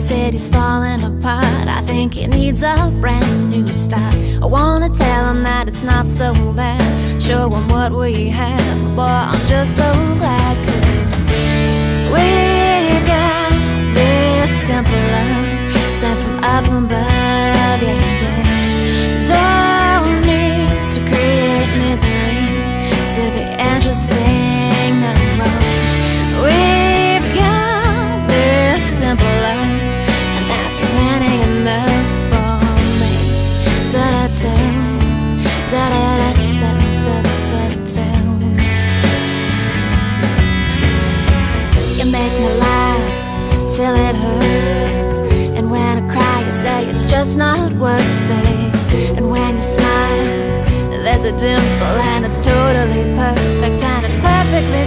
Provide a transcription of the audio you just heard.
city's falling apart. I think he needs a brand new start. I wanna tell him that it's not so bad. Show him what we have. Boy, I'm just so glad. Cause we got this simple say it's just not worth it. And when you smile, there's a dimple, and it's totally perfect, and it's perfectly.